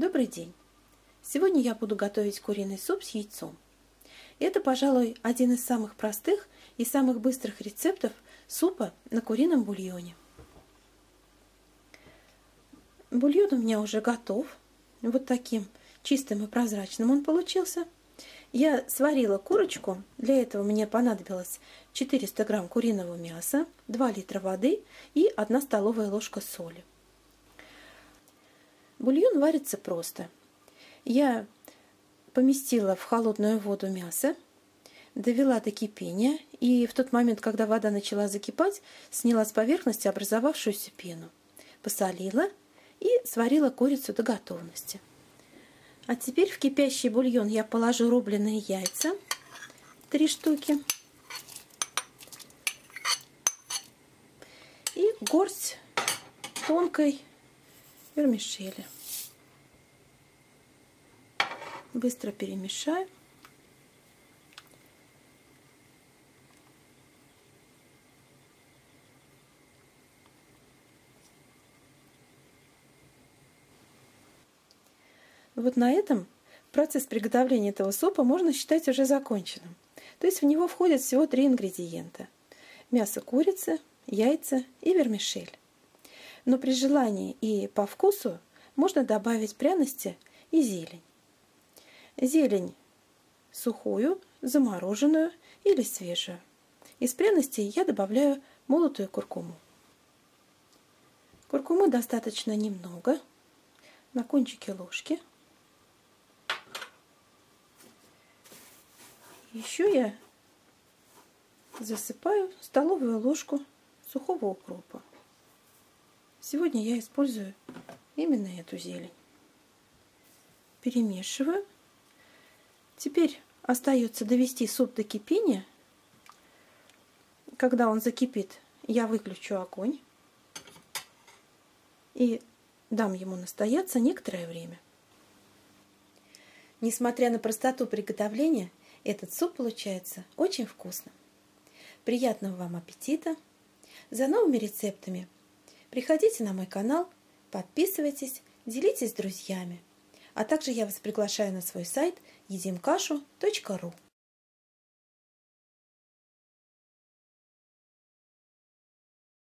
Добрый день! Сегодня я буду готовить куриный суп с яйцом. Это, пожалуй, один из самых простых и самых быстрых рецептов супа на курином бульоне. Бульон у меня уже готов. Вот таким чистым и прозрачным он получился. Я сварила курочку. Для этого мне понадобилось 400 грамм куриного мяса, 2 литра воды и 1 столовая ложка соли. Бульон варится просто. Я поместила в холодную воду мясо, довела до кипения и в тот момент, когда вода начала закипать, сняла с поверхности образовавшуюся пену, посолила и сварила курицу до готовности. А теперь в кипящий бульон я положу рубленые яйца, три штуки, и горсть тонкой вермишели. Быстро перемешаю. Вот на этом процесс приготовления этого супа можно считать уже законченным. То есть в него входят всего три ингредиента. Мясо курицы, яйца и вермишель. Но при желании и по вкусу можно добавить пряности и зелень. Зелень сухую, замороженную или свежую. Из пряностей я добавляю молотую куркуму. Куркумы достаточно немного, на кончике ложки. Еще я засыпаю столовую ложку сухого укропа. Сегодня я использую именно эту зелень. Перемешиваю. Теперь остается довести суп до кипения. Когда он закипит, я выключу огонь и дам ему настояться некоторое время. Несмотря на простоту приготовления, этот суп получается очень вкусным. Приятного вам аппетита! За новыми рецептами Приходите на мой канал, подписывайтесь, делитесь с друзьями. А также я вас приглашаю на свой сайт едимкашу.ру.